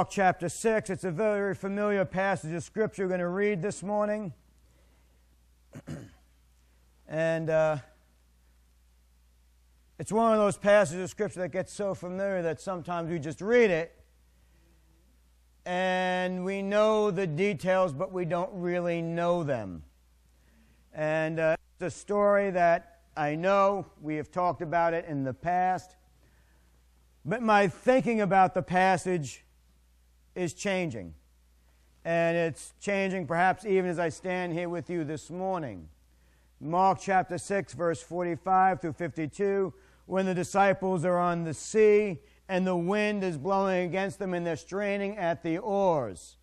Mark chapter 6. It's a very familiar passage of Scripture we're going to read this morning. and uh, it's one of those passages of Scripture that gets so familiar that sometimes we just read it and we know the details, but we don't really know them. And uh, it's a story that I know we have talked about it in the past, but my thinking about the passage is changing. And it's changing perhaps even as I stand here with you this morning. Mark chapter 6, verse 45 through 52, when the disciples are on the sea and the wind is blowing against them and they're straining at the oars.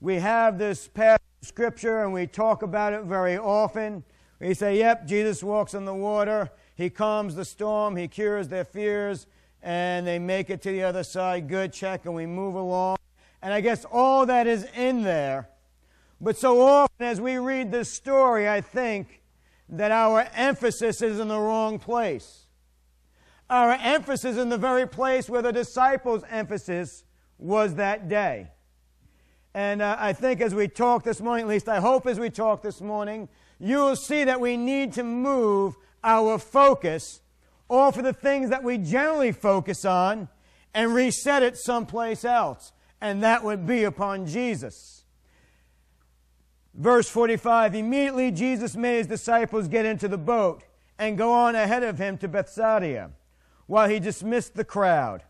We have this passage of scripture and we talk about it very often. We say, yep, Jesus walks on the water, he calms the storm, he cures their fears, and they make it to the other side. Good, check, and we move along. And I guess all that is in there. But so often as we read this story, I think that our emphasis is in the wrong place. Our emphasis is in the very place where the disciples' emphasis was that day. And uh, I think as we talk this morning, at least I hope as we talk this morning, you will see that we need to move our focus or for the things that we generally focus on and reset it someplace else. And that would be upon Jesus. Verse 45 Immediately Jesus made his disciples get into the boat and go on ahead of him to Bethsaida while he dismissed the crowd.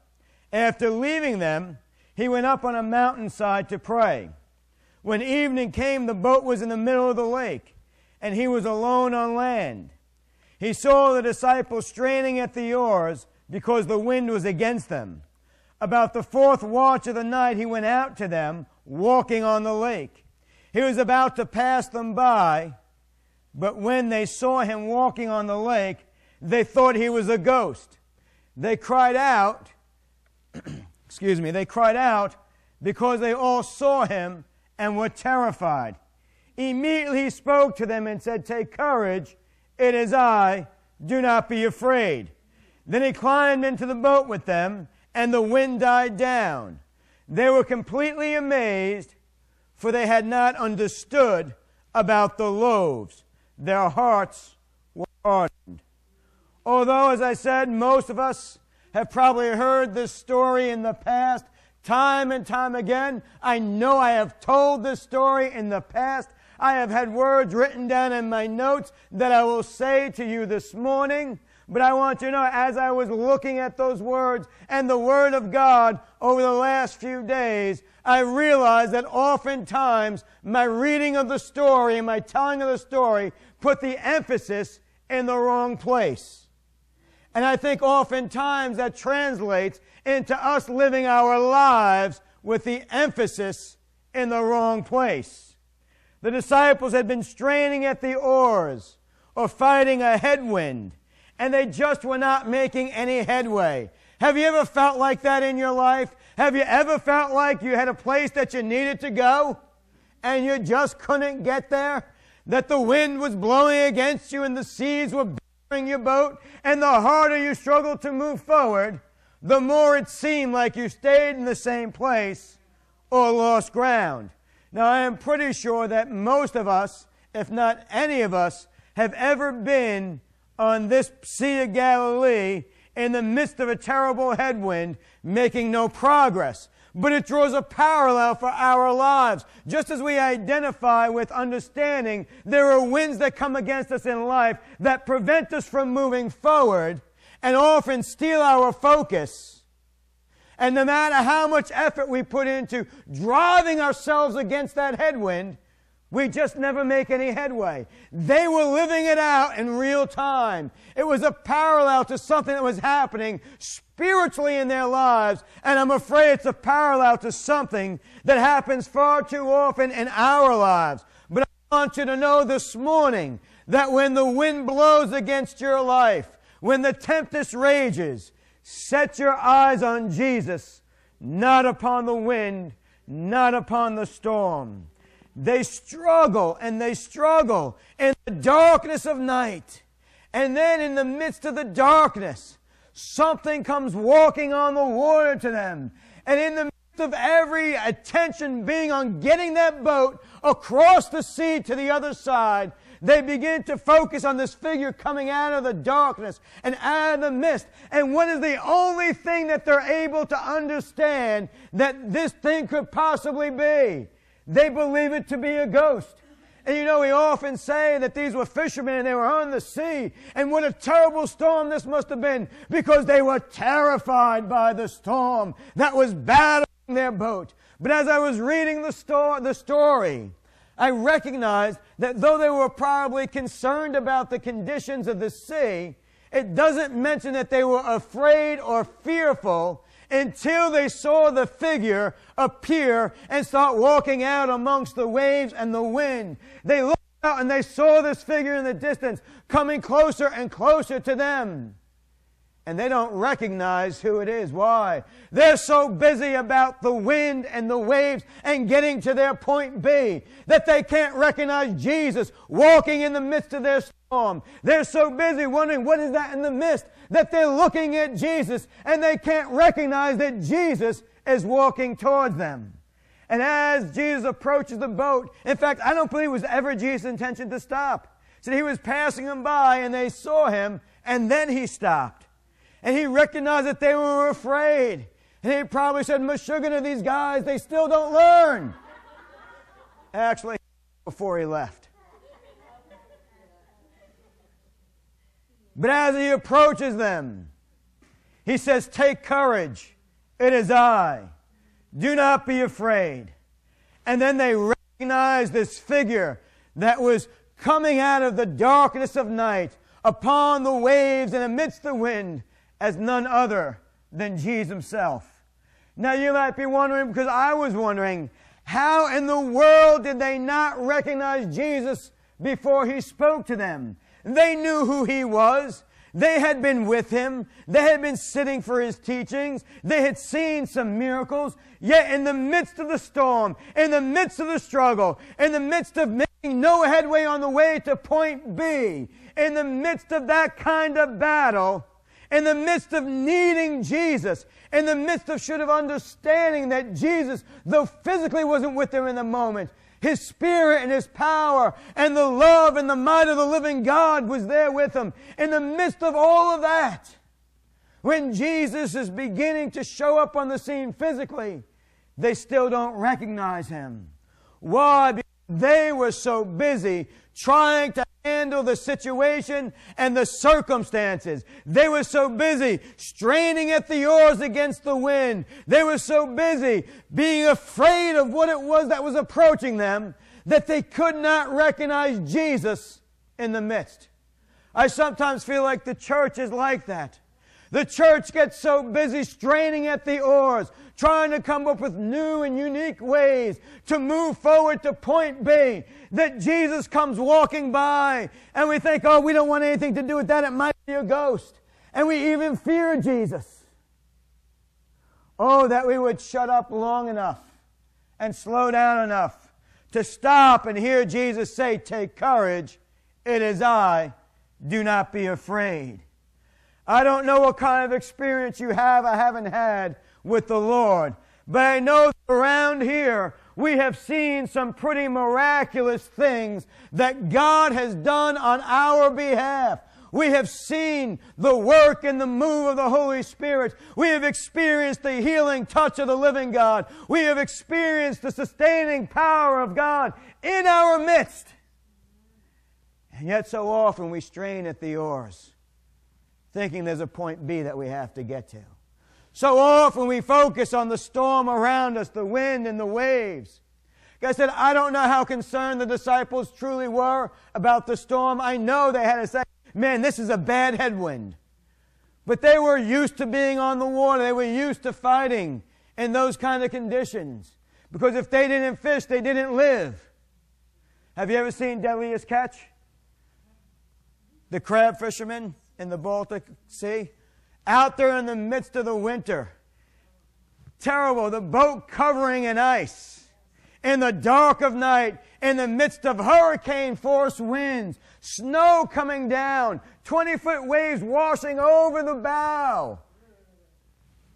After leaving them, he went up on a mountainside to pray. When evening came, the boat was in the middle of the lake, and he was alone on land. He saw the disciples straining at the oars because the wind was against them. About the fourth watch of the night, he went out to them, walking on the lake. He was about to pass them by, but when they saw him walking on the lake, they thought he was a ghost. They cried out, excuse me, they cried out because they all saw him and were terrified. Immediately he spoke to them and said, Take courage, it is I. Do not be afraid. Then he climbed into the boat with them, and the wind died down. They were completely amazed, for they had not understood about the loaves. Their hearts were hardened. Although, as I said, most of us have probably heard this story in the past, time and time again. I know I have told this story in the past. I have had words written down in my notes that I will say to you this morning. But I want you to know, as I was looking at those words and the Word of God over the last few days, I realized that oftentimes my reading of the story and my telling of the story put the emphasis in the wrong place. And I think oftentimes that translates into us living our lives with the emphasis in the wrong place. The disciples had been straining at the oars or fighting a headwind, and they just were not making any headway. Have you ever felt like that in your life? Have you ever felt like you had a place that you needed to go and you just couldn't get there? That the wind was blowing against you and the seas were bearing your boat, and the harder you struggled to move forward, the more it seemed like you stayed in the same place or lost ground. Now, I am pretty sure that most of us, if not any of us, have ever been on this Sea of Galilee in the midst of a terrible headwind, making no progress. But it draws a parallel for our lives. Just as we identify with understanding there are winds that come against us in life that prevent us from moving forward and often steal our focus and no matter how much effort we put into driving ourselves against that headwind, we just never make any headway. They were living it out in real time. It was a parallel to something that was happening spiritually in their lives. And I'm afraid it's a parallel to something that happens far too often in our lives. But I want you to know this morning that when the wind blows against your life, when the tempest rages, Set your eyes on Jesus, not upon the wind, not upon the storm. They struggle and they struggle in the darkness of night. And then in the midst of the darkness, something comes walking on the water to them. And in the midst of every attention being on getting that boat across the sea to the other side, they begin to focus on this figure coming out of the darkness and out of the mist. And what is the only thing that they're able to understand that this thing could possibly be? They believe it to be a ghost. And you know, we often say that these were fishermen and they were on the sea. And what a terrible storm this must have been because they were terrified by the storm that was battering their boat. But as I was reading the, sto- the story, I recognized that though they were probably concerned about the conditions of the sea, it doesn't mention that they were afraid or fearful until they saw the figure appear and start walking out amongst the waves and the wind. They looked out and they saw this figure in the distance coming closer and closer to them and they don't recognize who it is. Why? They're so busy about the wind and the waves and getting to their point B that they can't recognize Jesus walking in the midst of their storm. They're so busy wondering what is that in the mist that they're looking at Jesus and they can't recognize that Jesus is walking towards them. And as Jesus approaches the boat, in fact, I don't believe it was ever Jesus' intention to stop. So he was passing them by and they saw him and then he stopped. And he recognized that they were afraid. And he probably said, Meshuggah to these guys, they still don't learn. Actually, before he left. But as he approaches them, he says, Take courage. It is I. Do not be afraid. And then they recognize this figure that was coming out of the darkness of night upon the waves and amidst the wind as none other than Jesus himself. Now you might be wondering, because I was wondering, how in the world did they not recognize Jesus before he spoke to them? They knew who he was. They had been with him. They had been sitting for his teachings. They had seen some miracles. Yet in the midst of the storm, in the midst of the struggle, in the midst of making no headway on the way to point B, in the midst of that kind of battle, in the midst of needing Jesus, in the midst of should have understanding that Jesus, though physically wasn't with them in the moment, his spirit and his power and the love and the might of the living God was there with them. In the midst of all of that, when Jesus is beginning to show up on the scene physically, they still don't recognize him. Why? Because they were so busy trying to handle the situation and the circumstances. They were so busy straining at the oars against the wind. They were so busy being afraid of what it was that was approaching them that they could not recognize Jesus in the midst. I sometimes feel like the church is like that. The church gets so busy straining at the oars, trying to come up with new and unique ways to move forward to point B, that Jesus comes walking by and we think, oh, we don't want anything to do with that. It might be a ghost. And we even fear Jesus. Oh, that we would shut up long enough and slow down enough to stop and hear Jesus say, Take courage. It is I. Do not be afraid. I don't know what kind of experience you have, I haven't had with the Lord. But I know around here we have seen some pretty miraculous things that God has done on our behalf. We have seen the work and the move of the Holy Spirit. We have experienced the healing touch of the living God. We have experienced the sustaining power of God in our midst. And yet, so often we strain at the oars, thinking there's a point B that we have to get to. So often we focus on the storm around us, the wind and the waves. I said, I don't know how concerned the disciples truly were about the storm. I know they had to say, man, this is a bad headwind. But they were used to being on the water. They were used to fighting in those kind of conditions. Because if they didn't fish, they didn't live. Have you ever seen Deadliest Catch? The crab fishermen in the Baltic Sea? out there in the midst of the winter. Terrible. The boat covering in ice. In the dark of night, in the midst of hurricane force winds, snow coming down, 20 foot waves washing over the bow,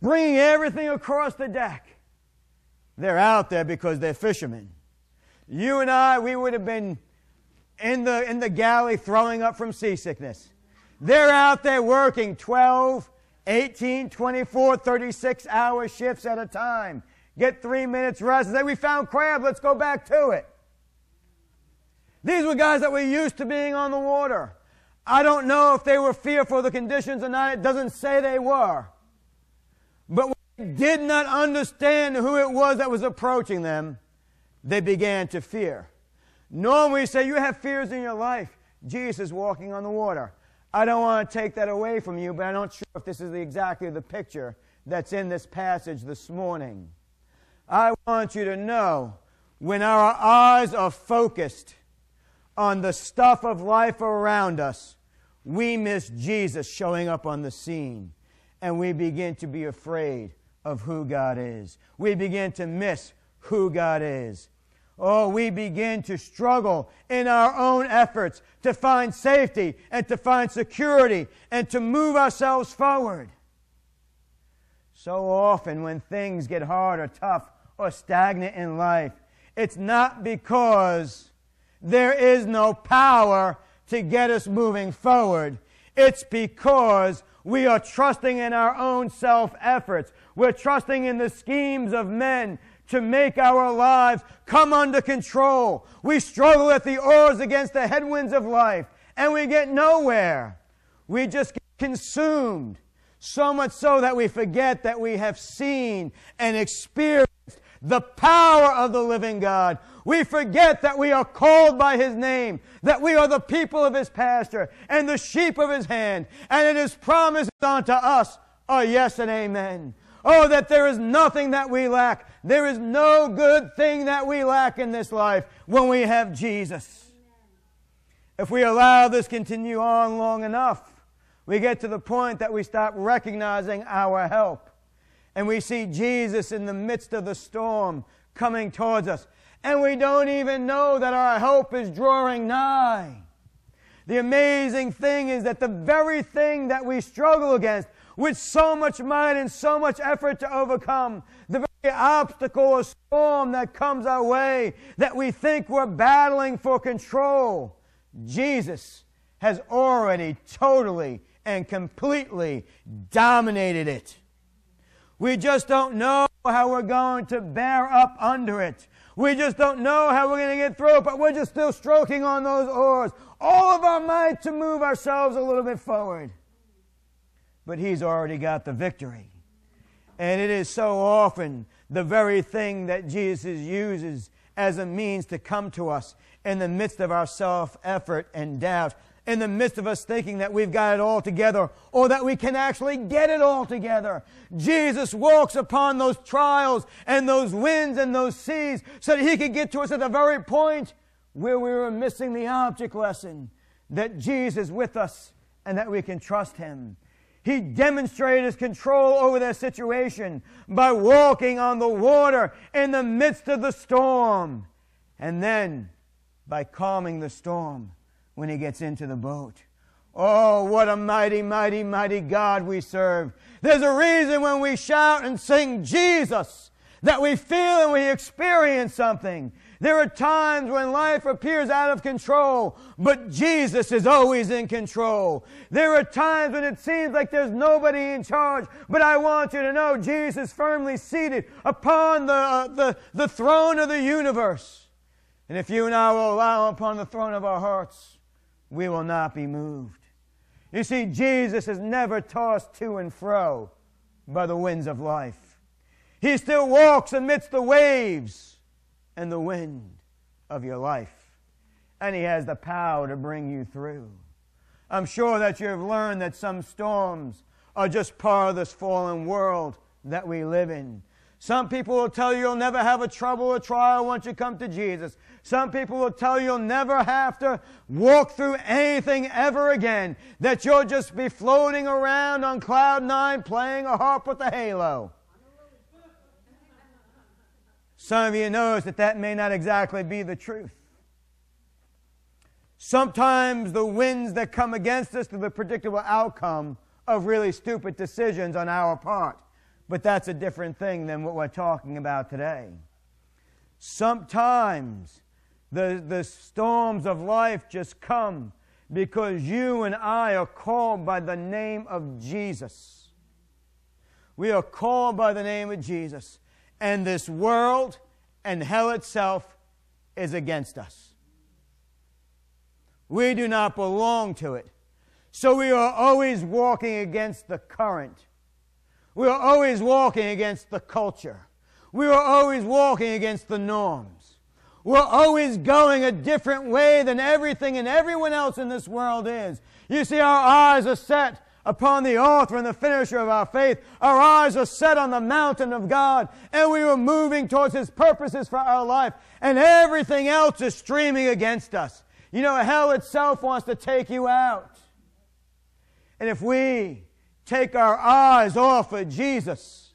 bringing everything across the deck. They're out there because they're fishermen. You and I, we would have been in the, in the galley throwing up from seasickness. They're out there working 12, 18, 24, 36 hour shifts at a time. Get three minutes rest. And say, we found crab, let's go back to it. These were guys that were used to being on the water. I don't know if they were fearful of the conditions or not. It doesn't say they were. But when they did not understand who it was that was approaching them, they began to fear. Normally, we say you have fears in your life. Jesus walking on the water. I don't want to take that away from you, but I'm not sure if this is exactly the picture that's in this passage this morning. I want you to know when our eyes are focused on the stuff of life around us, we miss Jesus showing up on the scene and we begin to be afraid of who God is. We begin to miss who God is. Oh, we begin to struggle in our own efforts to find safety and to find security and to move ourselves forward. So often, when things get hard or tough or stagnant in life, it's not because there is no power to get us moving forward. It's because we are trusting in our own self efforts. We're trusting in the schemes of men to make our lives come under control. We struggle at the oars against the headwinds of life and we get nowhere. We just get consumed. So much so that we forget that we have seen and experienced the power of the living God. We forget that we are called by His name, that we are the people of His pasture and the sheep of His hand, and it is promised unto us a yes and amen. Oh, that there is nothing that we lack. There is no good thing that we lack in this life when we have Jesus. If we allow this continue on long enough, we get to the point that we stop recognizing our help. And we see Jesus in the midst of the storm coming towards us. And we don't even know that our help is drawing nigh. The amazing thing is that the very thing that we struggle against, with so much might and so much effort to overcome the obstacle or storm that comes our way that we think we're battling for control. Jesus has already totally and completely dominated it. We just don't know how we're going to bear up under it. We just don't know how we're going to get through it, but we're just still stroking on those oars. All of our might to move ourselves a little bit forward but he's already got the victory. And it is so often the very thing that Jesus uses as a means to come to us in the midst of our self effort and doubt, in the midst of us thinking that we've got it all together or that we can actually get it all together. Jesus walks upon those trials and those winds and those seas so that he could get to us at the very point where we were missing the object lesson that Jesus is with us and that we can trust him. He demonstrated his control over their situation by walking on the water in the midst of the storm. And then by calming the storm when he gets into the boat. Oh, what a mighty, mighty, mighty God we serve. There's a reason when we shout and sing Jesus that we feel and we experience something. There are times when life appears out of control, but Jesus is always in control. There are times when it seems like there's nobody in charge, but I want you to know Jesus firmly seated upon the, uh, the, the throne of the universe. And if you and I will allow upon the throne of our hearts, we will not be moved. You see, Jesus is never tossed to and fro by the winds of life. He still walks amidst the waves and the wind of your life. And He has the power to bring you through. I'm sure that you have learned that some storms are just part of this fallen world that we live in. Some people will tell you you'll never have a trouble or trial once you come to Jesus. Some people will tell you you'll never have to walk through anything ever again, that you'll just be floating around on cloud nine playing a harp with a halo. Some of you knows that that may not exactly be the truth. Sometimes the winds that come against us are the predictable outcome of really stupid decisions on our part. But that's a different thing than what we're talking about today. Sometimes the, the storms of life just come because you and I are called by the name of Jesus. We are called by the name of Jesus. And this world and hell itself is against us. We do not belong to it. So we are always walking against the current. We are always walking against the culture. We are always walking against the norms. We're always going a different way than everything and everyone else in this world is. You see, our eyes are set upon the author and the finisher of our faith. Our eyes are set on the mountain of God, and we are moving towards His purposes for our life, and everything else is streaming against us. You know, hell itself wants to take you out. And if we take our eyes off of Jesus,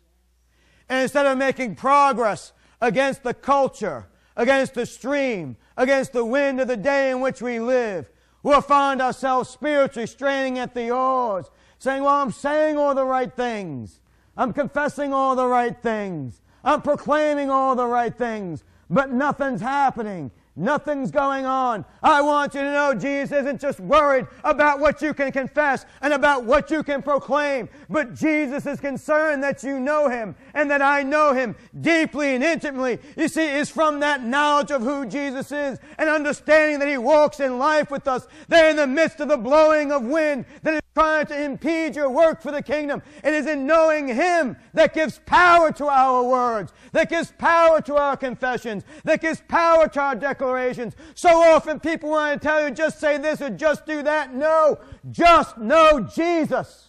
and instead of making progress against the culture, against the stream, against the wind of the day in which we live, we'll find ourselves spiritually straining at the oars, saying, Well, I'm saying all the right things. I'm confessing all the right things. I'm proclaiming all the right things, but nothing's happening. Nothing's going on. I want you to know Jesus isn't just worried about what you can confess and about what you can proclaim, but Jesus is concerned that you know Him and that I know Him deeply and intimately. You see, it's from that knowledge of who Jesus is and understanding that He walks in life with us, that in the midst of the blowing of wind that trying to impede your work for the kingdom, it is in knowing Him that gives power to our words, that gives power to our confessions, that gives power to our declarations. So often people want to tell you just say this or just do that. No, just know Jesus.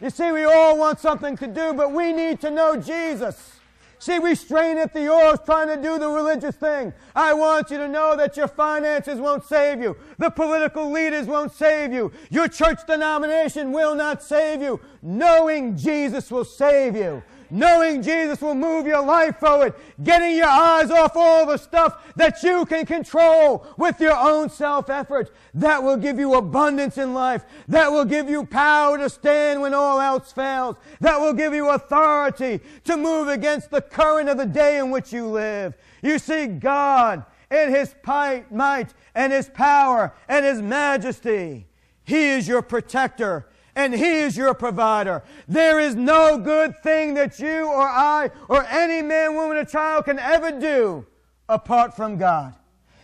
You see, we all want something to do, but we need to know Jesus. See, we strain at the oars trying to do the religious thing. I want you to know that your finances won't save you. The political leaders won't save you. Your church denomination will not save you. Knowing Jesus will save you. Knowing Jesus will move your life forward, getting your eyes off all the stuff that you can control with your own self effort. That will give you abundance in life. That will give you power to stand when all else fails. That will give you authority to move against the current of the day in which you live. You see, God, in His might and His power and His majesty, He is your protector and He is your provider. There is no good thing that you or I or any man, woman, or child can ever do apart from God.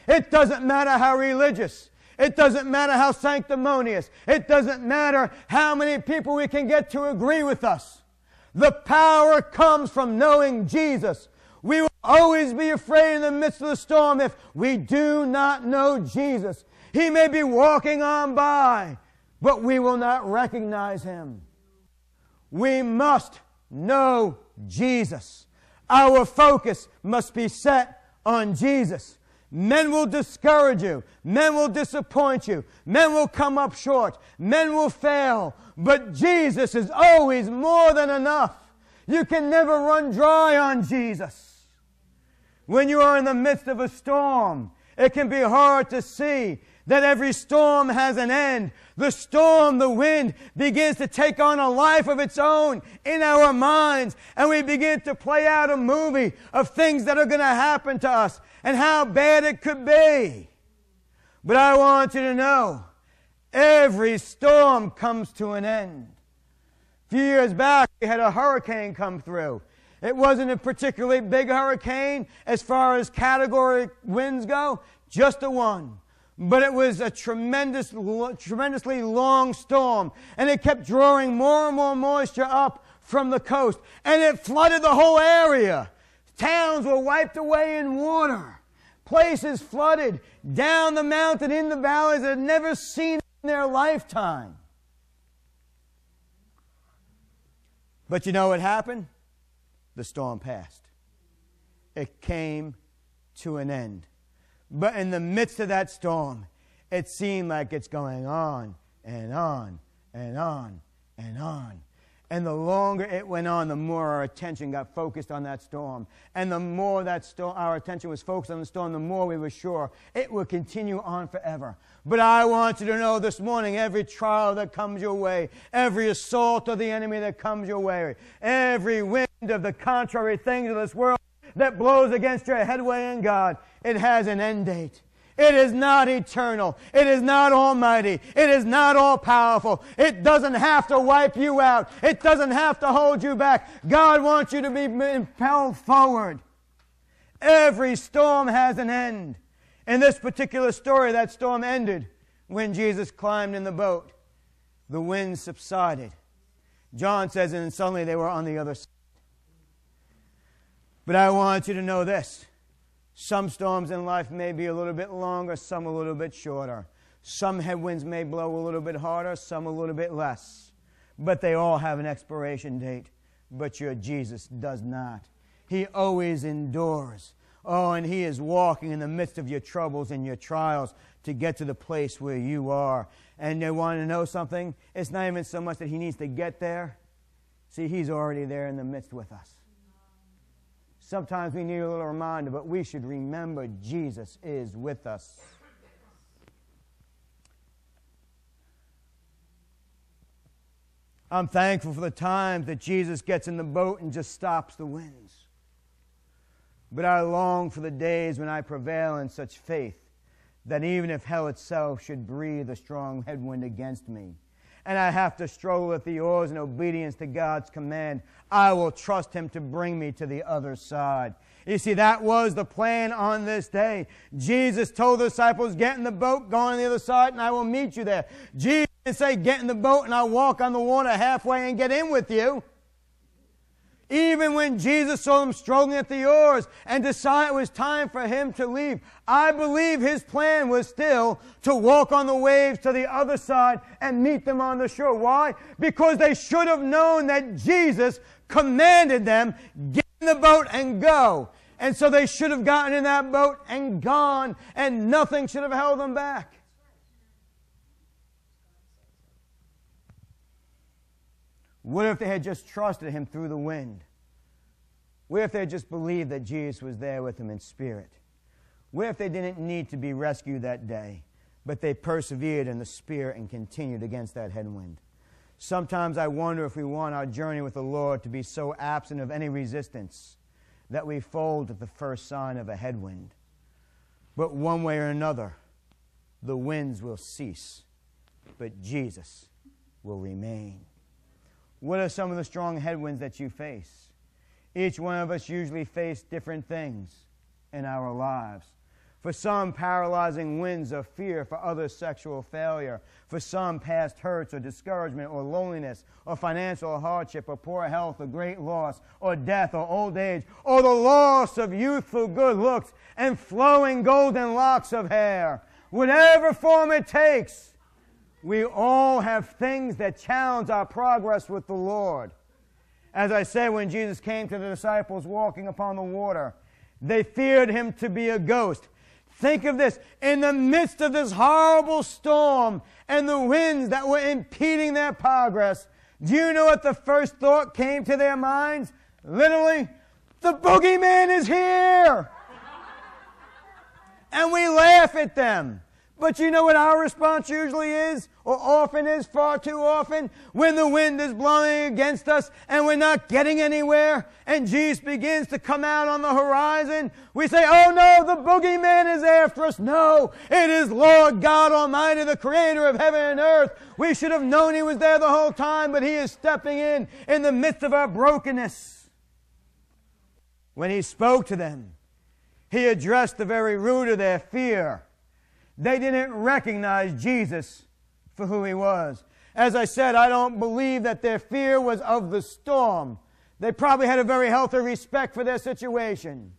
It doesn't matter how religious. It doesn't matter how sanctimonious. It doesn't matter how many people we can get to agree with us. The power comes from knowing Jesus. We will always be afraid in the midst of the storm if we do not know Jesus. He may be walking on by but we will not recognize him. We must know Jesus. Our focus must be set on Jesus. Men will discourage you. Men will disappoint you. Men will come up short. Men will fail. But Jesus is always more than enough. You can never run dry on Jesus. When you are in the midst of a storm, it can be hard to see that every storm has an end. The storm, the wind begins to take on a life of its own in our minds, and we begin to play out a movie of things that are going to happen to us and how bad it could be. But I want you to know every storm comes to an end. A few years back, we had a hurricane come through. It wasn't a particularly big hurricane as far as category winds go, just a one. But it was a tremendous, tremendously long storm, and it kept drawing more and more moisture up from the coast, and it flooded the whole area. Towns were wiped away in water. Places flooded down the mountain in the valleys that had never seen in their lifetime. But you know what happened? The storm passed. It came to an end. But in the midst of that storm, it seemed like it's going on and on and on and on. And the longer it went on, the more our attention got focused on that storm. And the more that our attention was focused on the storm, the more we were sure it would continue on forever. But I want you to know this morning every trial that comes your way, every assault of the enemy that comes your way, every wind of the contrary things of this world that blows against your headway in God, it has an end date. It is not eternal. It is not almighty. It is not all powerful. It doesn't have to wipe you out. It doesn't have to hold you back. God wants you to be impelled forward. Every storm has an end. In this particular story, that storm ended when Jesus climbed in the boat. The wind subsided. John says, and suddenly they were on the other side. But I want you to know this some storms in life may be a little bit longer, some a little bit shorter. Some headwinds may blow a little bit harder, some a little bit less. But they all have an expiration date. But your Jesus does not. He always endures. Oh, and He is walking in the midst of your troubles and your trials to get to the place where you are. And you want to know something? It's not even so much that He needs to get there. See, He's already there in the midst with us. Sometimes we need a little reminder, but we should remember Jesus is with us. I'm thankful for the times that Jesus gets in the boat and just stops the winds. But I long for the days when I prevail in such faith that even if hell itself should breathe a strong headwind against me, and I have to struggle with the oars in obedience to God's command, I will trust Him to bring me to the other side. You see, that was the plan on this day. Jesus told the disciples, Get in the boat, go on the other side, and I will meet you there. Jesus didn't say, Get in the boat, and I'll walk on the water halfway and get in with you. Even when Jesus saw them struggling at the oars and decided it was time for him to leave, I believe his plan was still to walk on the waves to the other side and meet them on the shore. Why? Because they should have known that Jesus commanded them, get in the boat and go. And so they should have gotten in that boat and gone, and nothing should have held them back. What if they had just trusted him through the wind? What if they had just believed that Jesus was there with them in spirit? What if they didn't need to be rescued that day, but they persevered in the spirit and continued against that headwind? Sometimes I wonder if we want our journey with the Lord to be so absent of any resistance that we fold at the first sign of a headwind. But one way or another, the winds will cease, but Jesus will remain. What are some of the strong headwinds that you face? Each one of us usually face different things in our lives. For some, paralyzing winds of fear. For others, sexual failure. For some, past hurts or discouragement or loneliness or financial hardship or poor health or great loss or death or old age or the loss of youthful good looks and flowing golden locks of hair. Whatever form it takes, we all have things that challenge our progress with the Lord. As I said, when Jesus came to the disciples walking upon the water, they feared him to be a ghost. Think of this in the midst of this horrible storm and the winds that were impeding their progress. Do you know what the first thought came to their minds? Literally, the boogeyman is here! and we laugh at them. But you know what our response usually is, or often is, far too often? When the wind is blowing against us and we're not getting anywhere, and Jesus begins to come out on the horizon, we say, Oh no, the boogeyman is after us. No, it is Lord God Almighty, the creator of heaven and earth. We should have known He was there the whole time, but He is stepping in in the midst of our brokenness. When He spoke to them, He addressed the very root of their fear they didn't recognize Jesus for who he was. As I said, I don't believe that their fear was of the storm. They probably had a very healthy respect for their situation.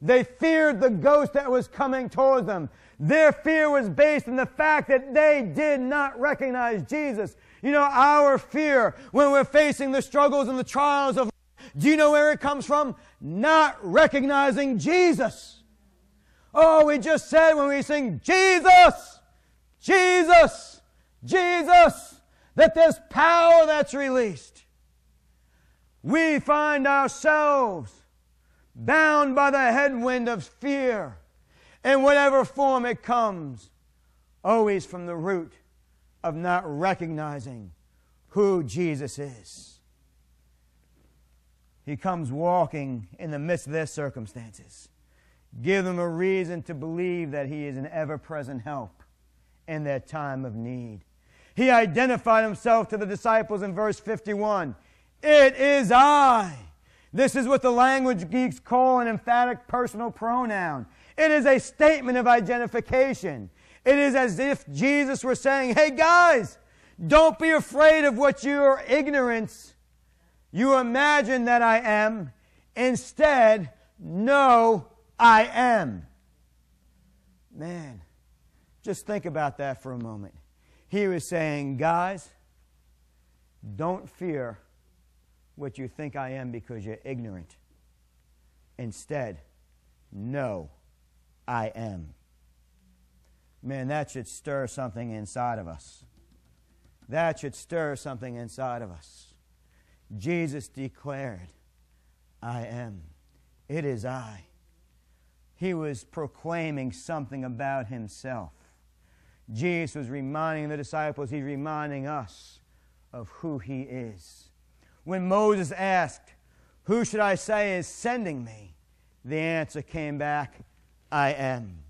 They feared the ghost that was coming towards them. Their fear was based on the fact that they did not recognize Jesus. You know, our fear when we're facing the struggles and the trials of life, do you know where it comes from? Not recognizing Jesus. Oh, we just said when we sing Jesus, Jesus, Jesus, that there's power that's released. we find ourselves bound by the headwind of fear in whatever form it comes, always from the root of not recognizing who Jesus is. He comes walking in the midst of their circumstances. Give them a reason to believe that He is an ever present help in their time of need. He identified Himself to the disciples in verse 51 It is I. This is what the language geeks call an emphatic personal pronoun. It is a statement of identification. It is as if Jesus were saying, Hey guys, don't be afraid of what your ignorance you imagine that I am. Instead, know I am. Man, just think about that for a moment. He was saying, guys, don't fear what you think I am because you're ignorant. Instead, know I am. Man, that should stir something inside of us. That should stir something inside of us. Jesus declared, I am. It is I. He was proclaiming something about himself. Jesus was reminding the disciples, he's reminding us of who he is. When Moses asked, Who should I say is sending me? The answer came back, I am.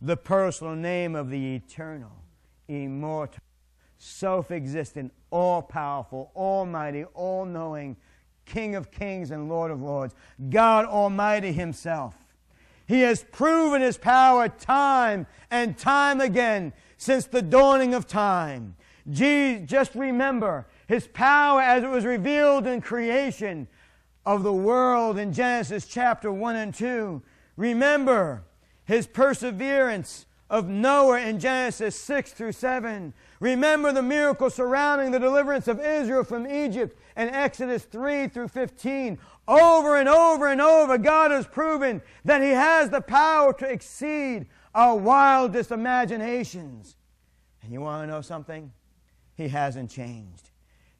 The personal name of the eternal, immortal, self existent, all powerful, almighty, all knowing, King of kings and Lord of lords, God Almighty Himself. He has proven His power time and time again since the dawning of time. just remember His power as it was revealed in creation of the world in Genesis chapter 1 and 2. Remember His perseverance of Noah in Genesis 6 through 7. Remember the miracle surrounding the deliverance of Israel from Egypt in Exodus 3 through 15. Over and over and over, God has proven that He has the power to exceed our wildest imaginations. And you want to know something? He hasn't changed.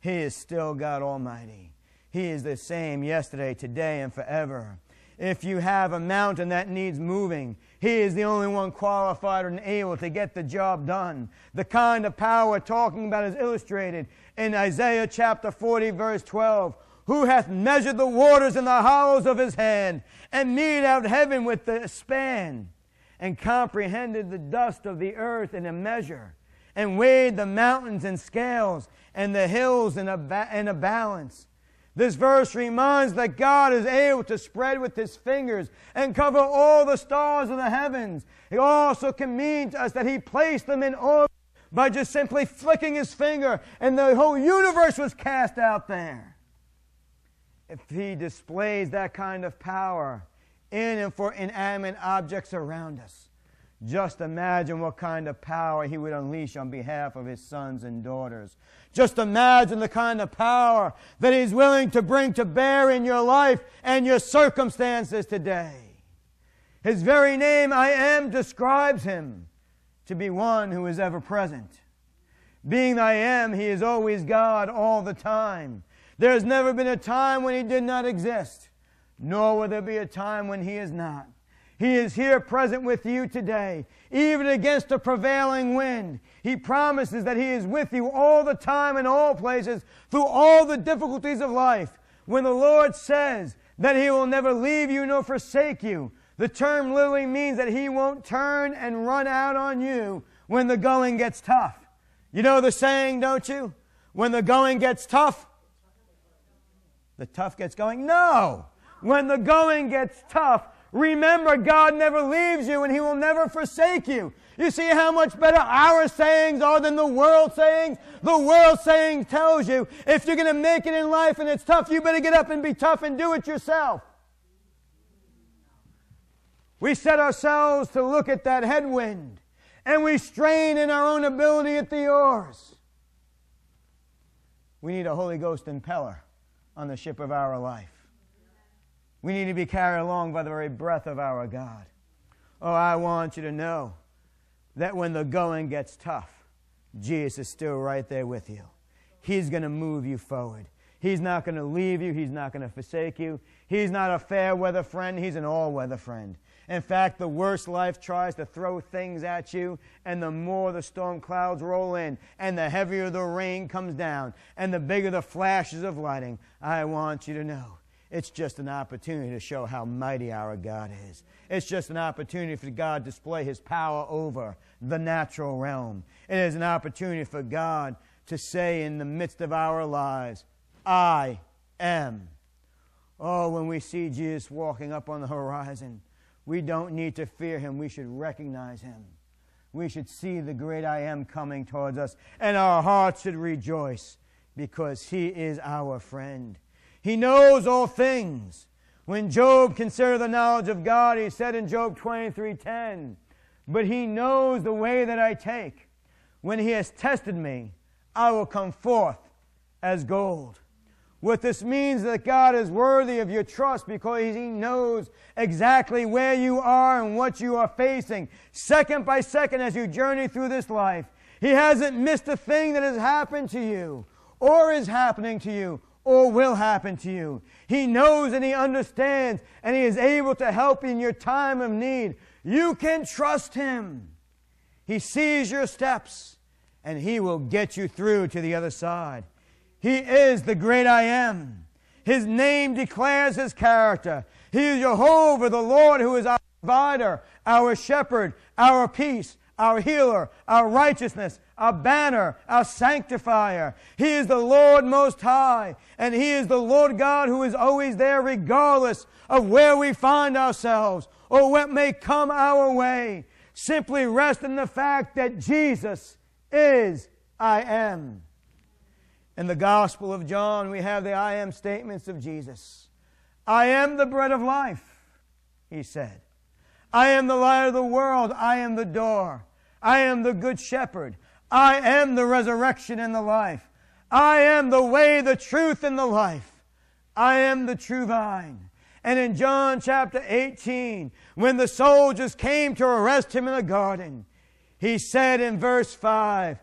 He is still God Almighty. He is the same yesterday, today, and forever. If you have a mountain that needs moving, He is the only one qualified and able to get the job done. The kind of power we're talking about is illustrated in Isaiah chapter 40, verse 12. Who hath measured the waters in the hollows of his hand, and made out heaven with the span, and comprehended the dust of the earth in a measure, and weighed the mountains in scales, and the hills in a, ba- in a balance this verse reminds that God is able to spread with his fingers and cover all the stars of the heavens. It also can mean to us that he placed them in orbit by just simply flicking his finger and the whole universe was cast out there. If he displays that kind of power in and for inanimate objects around us, just imagine what kind of power he would unleash on behalf of his sons and daughters. Just imagine the kind of power that he's willing to bring to bear in your life and your circumstances today. His very name, I am, describes him to be one who is ever present. Being I am, he is always God all the time. There has never been a time when he did not exist, nor will there be a time when he is not. He is here present with you today, even against a prevailing wind. He promises that He is with you all the time in all places through all the difficulties of life. When the Lord says that He will never leave you nor forsake you, the term literally means that He won't turn and run out on you when the going gets tough. You know the saying, don't you? When the going gets tough, the tough gets going? No! When the going gets tough, Remember, God never leaves you and He will never forsake you. You see how much better our sayings are than the world sayings? The world saying tells you if you're going to make it in life and it's tough, you better get up and be tough and do it yourself. We set ourselves to look at that headwind and we strain in our own ability at the oars. We need a Holy Ghost impeller on the ship of our life. We need to be carried along by the very breath of our God. Oh, I want you to know that when the going gets tough, Jesus is still right there with you. He's going to move you forward. He's not going to leave you. He's not going to forsake you. He's not a fair weather friend. He's an all weather friend. In fact, the worst life tries to throw things at you, and the more the storm clouds roll in, and the heavier the rain comes down, and the bigger the flashes of lightning, I want you to know it's just an opportunity to show how mighty our God is. It's just an opportunity for God to display His power over the natural realm. It is an opportunity for God to say in the midst of our lives, I am. Oh, when we see Jesus walking up on the horizon, we don't need to fear him. We should recognize him. We should see the great I am coming towards us, and our hearts should rejoice because he is our friend. He knows all things. When Job considered the knowledge of God, he said in Job 23:10, "But he knows the way that I take. When he has tested me, I will come forth as gold." What this means is that God is worthy of your trust because He knows exactly where you are and what you are facing, second by second as you journey through this life. He hasn't missed a thing that has happened to you, or is happening to you, or will happen to you. He knows and He understands, and He is able to help in your time of need. You can trust Him. He sees your steps, and He will get you through to the other side. He is the great I am. His name declares his character. He is Jehovah, the Lord, who is our provider, our shepherd, our peace, our healer, our righteousness, our banner, our sanctifier. He is the Lord Most High, and He is the Lord God who is always there, regardless of where we find ourselves or what may come our way. Simply rest in the fact that Jesus is I am. In the Gospel of John, we have the I am statements of Jesus. I am the bread of life, he said. I am the light of the world. I am the door. I am the good shepherd. I am the resurrection and the life. I am the way, the truth, and the life. I am the true vine. And in John chapter 18, when the soldiers came to arrest him in the garden, he said in verse 5,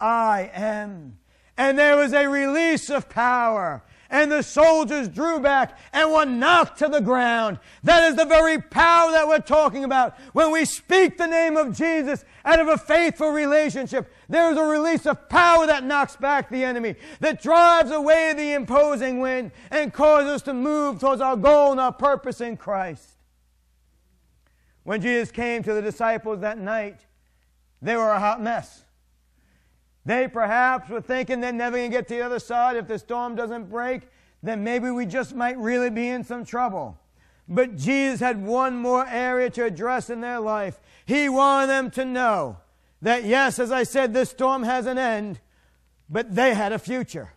I am and there was a release of power. And the soldiers drew back and were knocked to the ground. That is the very power that we're talking about. When we speak the name of Jesus out of a faithful relationship, there is a release of power that knocks back the enemy, that drives away the imposing wind and causes us to move towards our goal and our purpose in Christ. When Jesus came to the disciples that night, they were a hot mess. They perhaps were thinking they're never going to get to the other side. If the storm doesn't break, then maybe we just might really be in some trouble. But Jesus had one more area to address in their life. He wanted them to know that, yes, as I said, this storm has an end, but they had a future.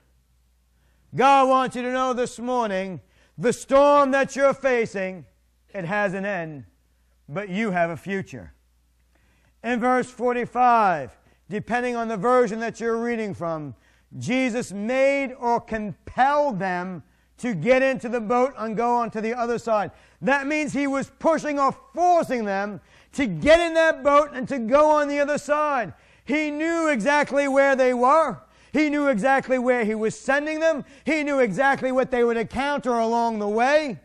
God wants you to know this morning the storm that you're facing, it has an end, but you have a future. In verse 45, depending on the version that you're reading from, Jesus made or compelled them to get into the boat and go on to the other side. That means he was pushing or forcing them to get in that boat and to go on the other side. He knew exactly where they were. He knew exactly where he was sending them. He knew exactly what they would encounter along the way.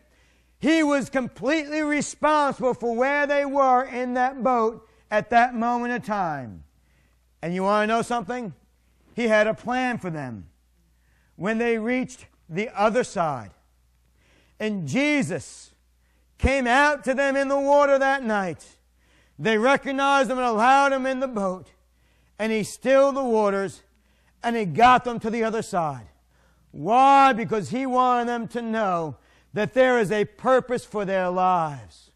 He was completely responsible for where they were in that boat at that moment of time. And you want to know something? He had a plan for them. When they reached the other side, and Jesus came out to them in the water that night, they recognized him and allowed him in the boat, and he stilled the waters, and he got them to the other side. Why? Because he wanted them to know that there is a purpose for their lives.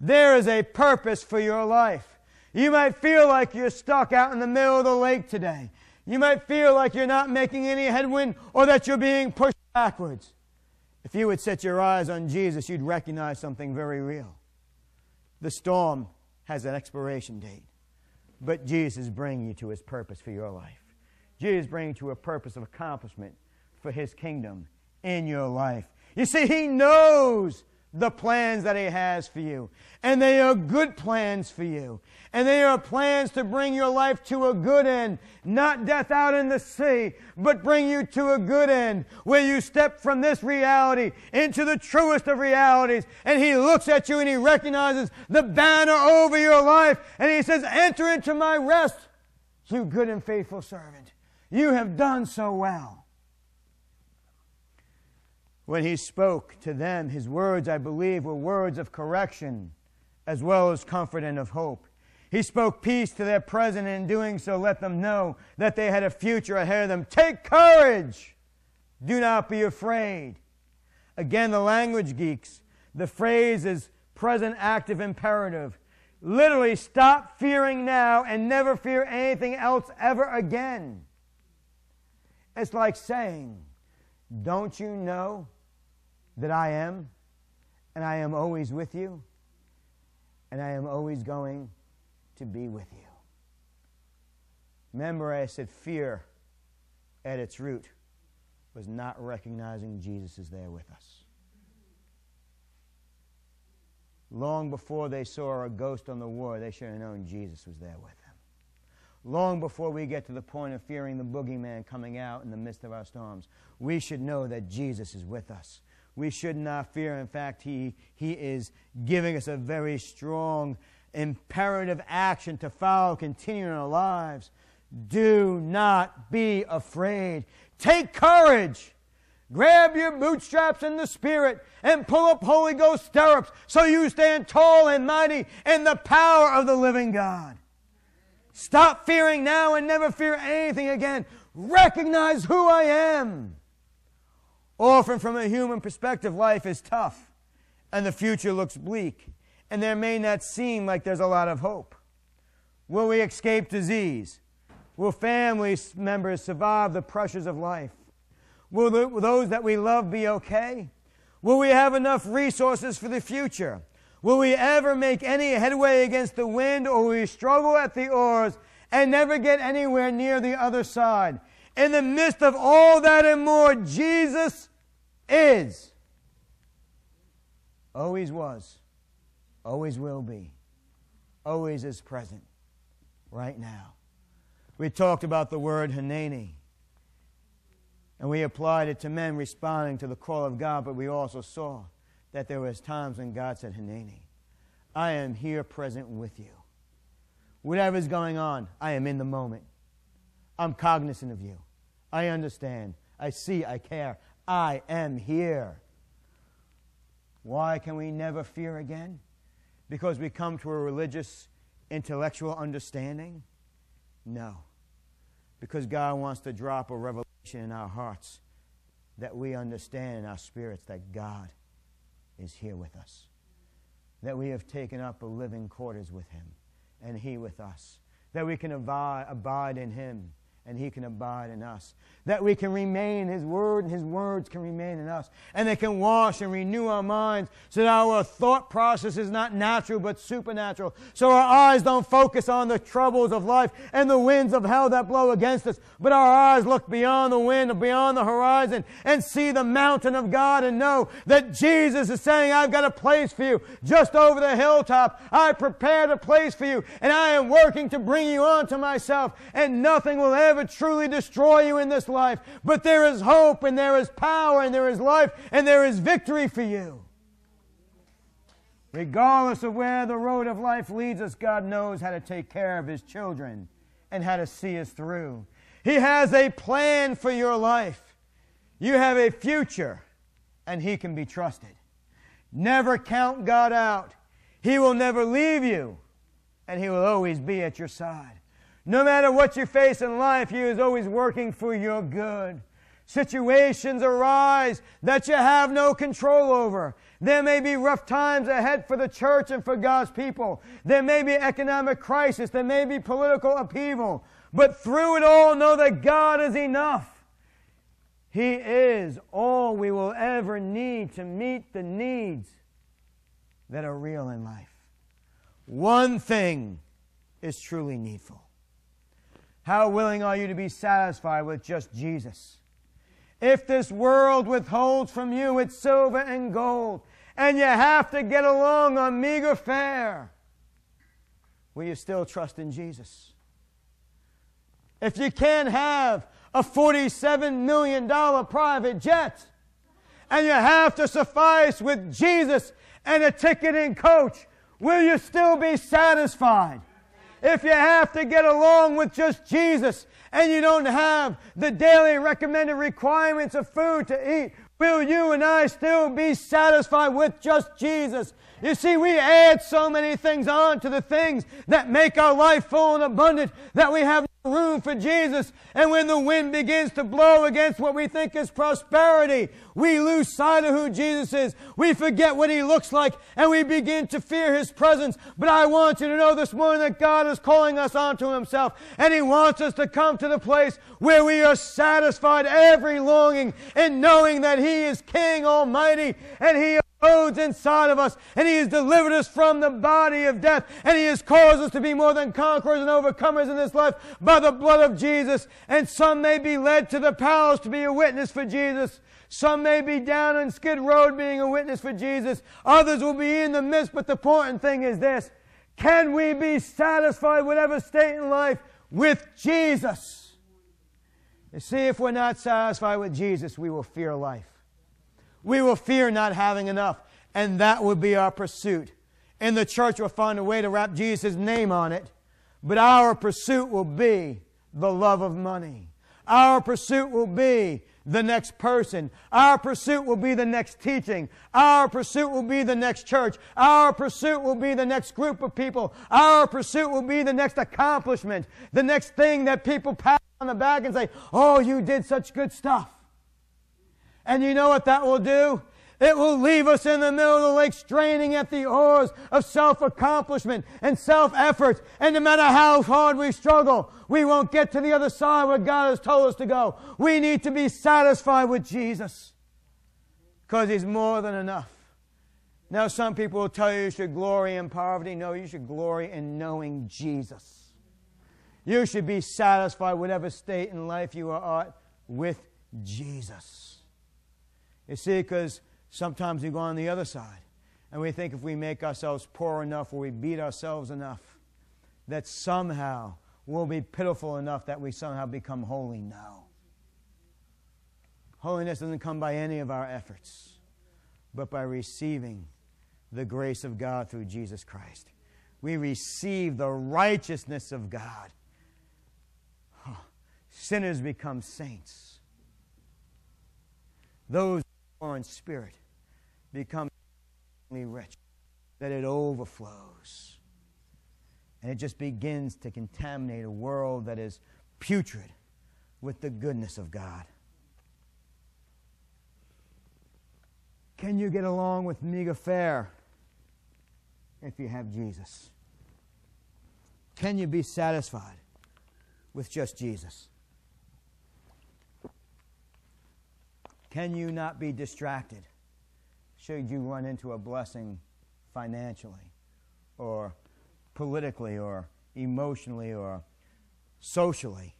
There is a purpose for your life. You might feel like you're stuck out in the middle of the lake today. You might feel like you're not making any headwind or that you're being pushed backwards. If you would set your eyes on Jesus, you'd recognize something very real. The storm has an expiration date, but Jesus is bringing you to his purpose for your life. Jesus is bringing you to a purpose of accomplishment for his kingdom in your life. You see, he knows the plans that He has for you. And they are good plans for you. And they are plans to bring your life to a good end, not death out in the sea, but bring you to a good end where you step from this reality into the truest of realities. And He looks at you and He recognizes the banner over your life. And He says, Enter into my rest, you good and faithful servant. You have done so well when he spoke to them, his words, I believe, were words of correction as well as comfort and of hope. He spoke peace to their present, and in doing so, let them know that they had a future ahead of them. Take courage! Do not be afraid. Again, the language geeks, the phrase is present active imperative. Literally, stop fearing now and never fear anything else ever again. It's like saying, Don't you know that I am, and I am always with you, and I am always going to be with you. Remember, I said fear at its root was not recognizing Jesus is there with us. Long before they saw a ghost on the water, they should have known Jesus was there with them. Long before we get to the point of fearing the boogeyman coming out in the midst of our storms, we should know that Jesus is with us we should not fear. In fact, he, he is giving us a very strong imperative action to follow, continue in our lives. Do not be afraid. Take courage. Grab your bootstraps in the Spirit and pull up Holy Ghost stirrups so you stand tall and mighty in the power of the living God. Stop fearing now and never fear anything again. Recognize who I am. Often, from a human perspective, life is tough and the future looks bleak, and there may not seem like there's a lot of hope. Will we escape disease? Will family members survive the pressures of life? Will, those that we love be okay? Will we have enough resources for the future? Will we ever make any headway against the wind, or will we struggle at the oars and never get anywhere near the other side? In the midst of all that and more, Jesus is, always was, always will be, always is present, right now. We talked about the word Hineni, and we applied it to men responding to the call of God, but we also saw that there was times when God said, Hineni, I am here present with you. Whatever's going on, I am in the moment. I'm cognizant of you. I understand. I see. I care. I am here. Why can we never fear again? Because we come to a religious, intellectual understanding? No. Because God wants to drop a revelation in our hearts that we understand in our spirits that God is here with us. That we have taken up a living quarters with Him and He with us. That we can abide, in Him and he can abide in us. That we can remain in his word and his words can remain in us. And they can wash and renew our minds so that our thought process is not natural but supernatural. So our eyes don't focus on the troubles of life and the winds of hell that blow against us, but our eyes look beyond the wind and beyond the horizon and see the mountain of God and know that Jesus is saying, I've got a place for you just over the hilltop. I prepared a place for you and I am working to bring you onto myself and nothing will ever ever truly destroy you in this life, but there is hope and there is power and there is life and there is victory for you. Regardless of where the road of life leads us, God knows how to take care of His children and how to see us through. He has a plan for your life. You have a future, and He can be trusted. Never count God out. He will never leave you, and He will always be at your side. No matter what you face in life, He is always working for your good. Situations arise that you have no control over. There may be rough times ahead for the church and for God's people. There may be economic crisis. There may be political upheaval. But through it all, know that God is enough. He is all we will ever need to meet the needs that are real in life. One thing is truly needful how willing are you to be satisfied with just Jesus? If this world withholds from you its silver and gold, and you have to get along on meager fare, will you still trust in Jesus? If you can't have a $47 million private jet, and you have to suffice with Jesus and a ticketing coach, will you still be satisfied? If you have to get along with just Jesus and you don't have the daily recommended requirements of food to eat, will you and I still be satisfied with just Jesus? You see, we add so many things on to the things that make our life full and abundant that we have no room for Jesus. And when the wind begins to blow against what we think is prosperity, we lose sight of who Jesus is. We forget what he looks like and we begin to fear his presence. But I want you to know this morning that God is calling us onto himself and he wants us to come to the place where we are satisfied every longing in knowing that he is King Almighty and he abodes inside of us, and He has delivered us from the body of death, and He has caused us to be more than conquerors and overcomers in this life by the blood of Jesus. And some may be led to the palace to be a witness for Jesus. Some may be down on Skid Road being a witness for Jesus. Others will be in the midst, but the important thing is this can we be satisfied, whatever state in life, with Jesus? You see, if we're not satisfied with Jesus, we will fear life. We will fear not having enough, and that will be our pursuit. And the church, we'll find a way to wrap Jesus' name on it, but our pursuit will be the love of money. Our pursuit will be the next person. Our pursuit will be the next teaching. Our pursuit will be the next church. Our pursuit will be the next group of people. Our pursuit will be the next accomplishment, the next thing that people pat on the back and say, Oh, you did such good stuff. And you know what that will do? It will leave us in the middle of the lake straining at the oars of self accomplishment and self effort. And no matter how hard we struggle, we won't get to the other side where God has told us to go. We need to be satisfied with Jesus because He's more than enough. Now, some people will tell you you should glory in poverty. No, you should glory in knowing Jesus. You should be satisfied, whatever state in life you are at, with Jesus. You see, because sometimes we go on the other side and we think if we make ourselves poor enough or we beat ourselves enough, that somehow we'll be pitiful enough that we somehow become holy. No. Holiness doesn't come by any of our efforts, but by receiving the grace of God through Jesus Christ. We receive the righteousness of God. Sinners become saints. Those who are in spirit become rich, that it overflows. And it just begins to contaminate a world that is putrid with the goodness of God. Can you get along with meager fare if you have Jesus? Can you be satisfied with just Jesus? Can you not be distracted should you run into a blessing financially or politically or emotionally or socially?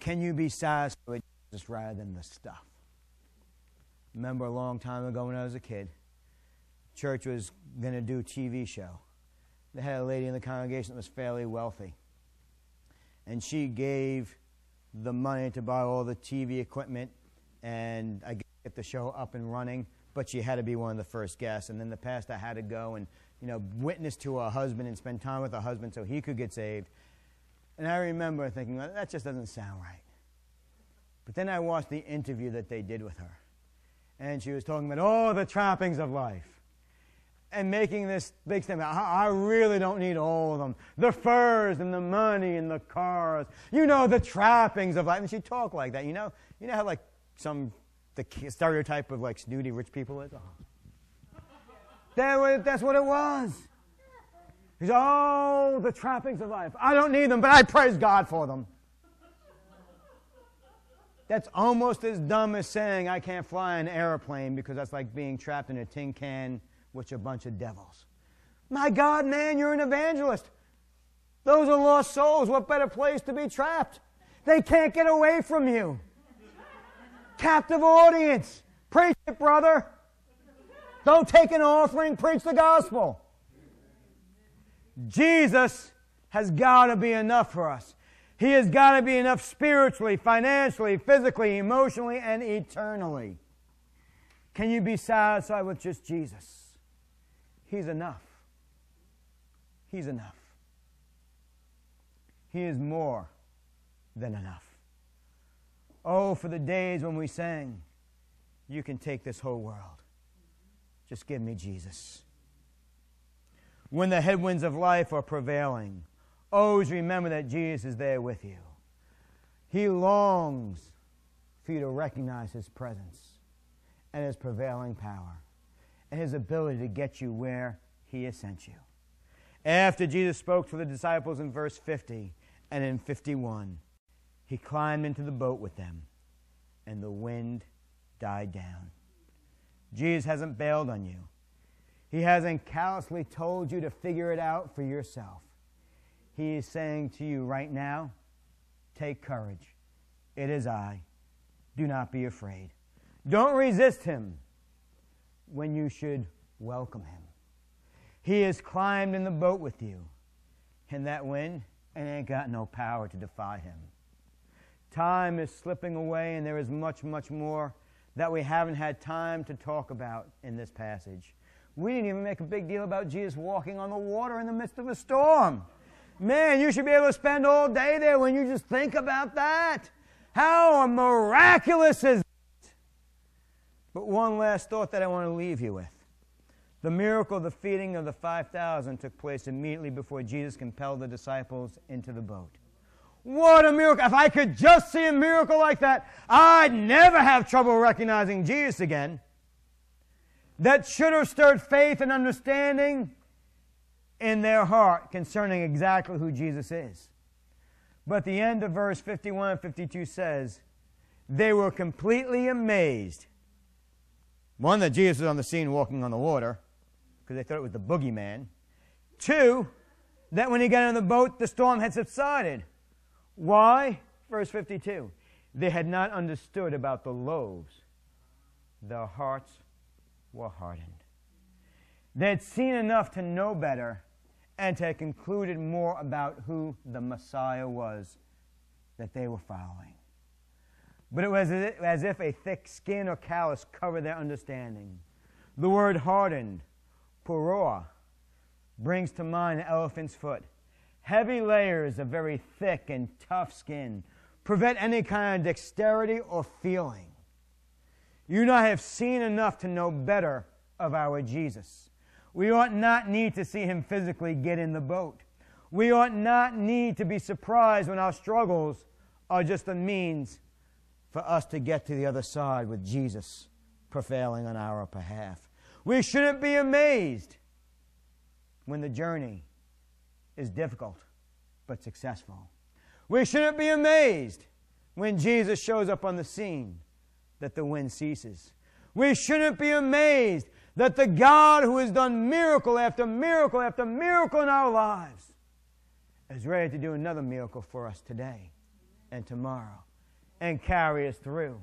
Can you be satisfied with Jesus rather than the stuff? Remember a long time ago when I was a kid, church was going to do a TV show. They had a lady in the congregation that was fairly wealthy. And she gave the money to buy all the TV equipment and I get the show up and running, but she had to be one of the first guests. And then the pastor had to go and, you know, witness to her husband and spend time with her husband so he could get saved. And I remember thinking, well, that just doesn't sound right. But then I watched the interview that they did with her. And she was talking about all the trappings of life and making this big statement. I, I really don't need all of them. The furs and the money and the cars. You know, the trappings of life. And she talked like that, you know? You know how, like, some the stereotype of like snooty rich people is. Oh. That, that's what it was. He's all oh, the trappings of life. I don't need them, but I praise God for them. That's almost as dumb as saying I can't fly an airplane because that's like being trapped in a tin can with a bunch of devils. My God, man, you're an evangelist. Those are lost souls. What better place to be trapped? They can't get away from you captive audience. Preach it, brother. Don't take an offering, preach the gospel. Jesus has got to be enough for us. He has got to be enough spiritually, financially, physically, emotionally, and eternally. Can you be satisfied with just Jesus? He's enough. He's enough. He is more than enough. Oh, for the days when we sang, You can take this whole world. Just give me Jesus. When the headwinds of life are prevailing, always remember that Jesus is there with you. He longs for you to recognize His presence and His prevailing power and His ability to get you where He has sent you. After Jesus spoke to the disciples in verse 50 and in 51, He climbed into the boat with them, and the wind died down. Jesus hasn't bailed on you. He hasn't callously told you to figure it out for yourself. He is saying to you right now, take courage. It is I. Do not be afraid. Don't resist him when you should welcome him. He has climbed in the boat with you, and that wind ain't got no power to defy him. Time is slipping away, and there is much, much more that we haven't had time to talk about in this passage. We didn't even make a big deal about Jesus walking on the water in the midst of a storm. Man, you should be able to spend all day there when you just think about that. How miraculous is it? But one last thought that I want to leave you with. The miracle of the feeding of the 5,000 took place immediately before Jesus compelled the disciples into the boat. What a miracle. If I could just see a miracle like that, I'd never have trouble recognizing Jesus again. That should have stirred faith and understanding in their heart concerning exactly who Jesus is. But the end of verse 51 and 52 says, They were completely amazed. One, that Jesus was on the scene walking on the water, because they thought it was the boogeyman. Two, that when he got in the boat, the storm had subsided. Why? Verse 52 They had not understood about the loaves, their hearts were hardened. They had seen enough to know better and to have concluded more about who the Messiah was that they were following. But it was as if a thick skin or callus covered their understanding. The word hardened, puroa, brings to mind an elephant's foot. Heavy layers of very thick and tough skin prevent any kind of dexterity or feeling. You and I have seen enough to know better of our Jesus. We ought not need to see him physically get in the boat. We ought not need to be surprised when our struggles are just a means for us to get to the other side with Jesus prevailing on our behalf. We shouldn't be amazed when the journey is difficult but successful. We shouldn't be amazed when Jesus shows up on the scene that the wind ceases. We shouldn't be amazed that the God who has done miracle after miracle after miracle in our lives is ready to do another miracle for us today and tomorrow and carry us through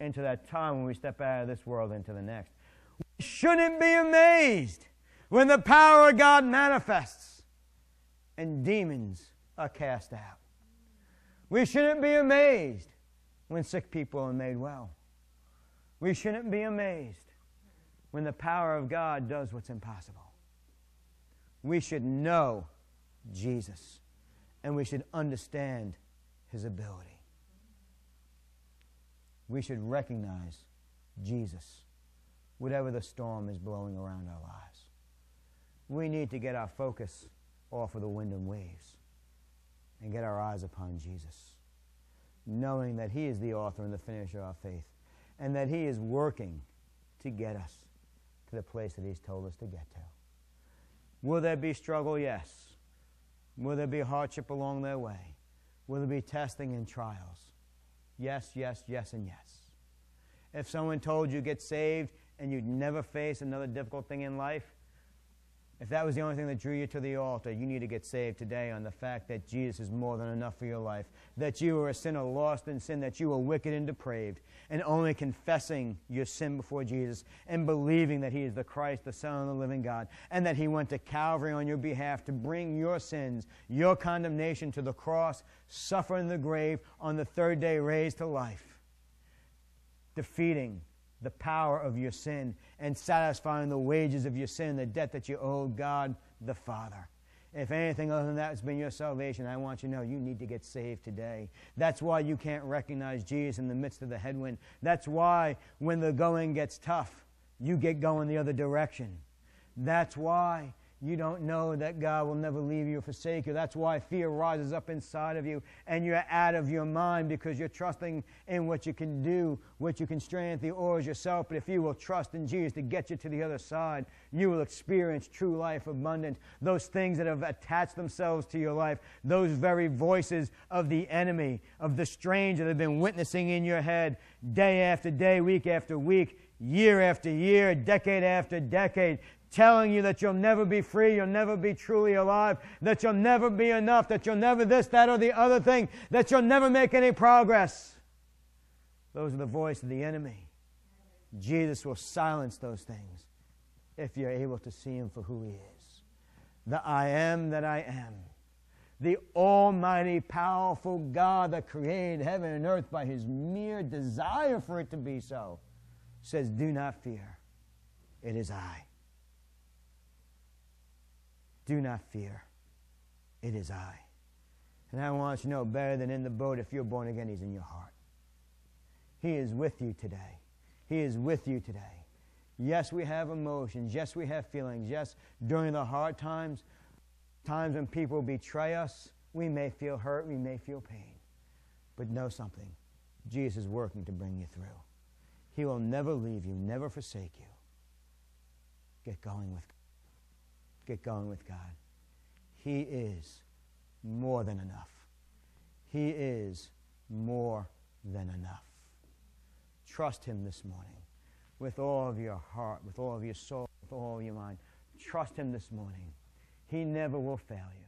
into that time when we step out of this world into the next. We shouldn't be amazed when the power of God manifests and demons are cast out. We shouldn't be amazed when sick people are made well. We shouldn't be amazed when the power of God does what's impossible. We should know Jesus and we should understand his ability. We should recognize Jesus, whatever the storm is blowing around our lives. We need to get our focus off of the wind and waves and get our eyes upon Jesus, knowing that he is the author and the finisher of our faith and that he is working to get us to the place that He's told us to get to. Will there be struggle? Yes. Will there be hardship along their way? Will there be testing and trials? Yes, yes, yes, and yes. If someone told you get saved and you'd never face another difficult thing in life, If that was the only thing that drew you to the altar, you need to get saved today on the fact that Jesus is more than enough for your life. That you are a sinner lost in sin, that you are wicked and depraved, and only confessing your sin before Jesus and believing that He is the Christ, the Son of the living God, and that He went to Calvary on your behalf to bring your sins, your condemnation to the cross, suffer in the grave, on the third day raised to life, defeating the power of your sin and satisfying the wages of your sin, the debt that you owe God the Father. If anything other than that has been your salvation, I want you to know you need to get saved today. That's why you can't recognize Jesus in the midst of the headwind. That's why when the going gets tough, you get going the other direction. That's why you don't know that God will never leave you or forsake you. That's why fear rises up inside of you and you're out of your mind because you're trusting in what you can do, what you can strengthen the oars yourself. But if you will trust in Jesus to get you to the other side, you will experience true life abundant. Those things that have attached themselves to your life, those very voices of the enemy, of the strange that have been witnessing in your head day after day, week after week, year after year, decade after decade, telling you that you'll never be free, you'll never be truly alive, that you'll never be enough, that you'll never this, that, or the other thing, that you'll never make any progress. Those are the voice of the enemy. Jesus will silence those things if you're able to see him for who he is. The I am that I am. The almighty, powerful God that created heaven and earth by his mere desire for it to be so says, Do not fear. It is I. Do not fear. It is I. And I want you to know better than in the boat, if you're born again, He's in your heart. He is with you today. He is with you today. Yes, we have emotions. Yes, we have feelings. Yes, during the hard times, times when people betray us, we may feel hurt, we may feel pain. But know something Jesus is working to bring you through. He will never leave you, never forsake you. Get going with God get going with God. He is more than enough. He is more than enough. Trust Him this morning with all of your heart, with all of your soul, with all of your mind. Trust Him this morning. He never will fail you.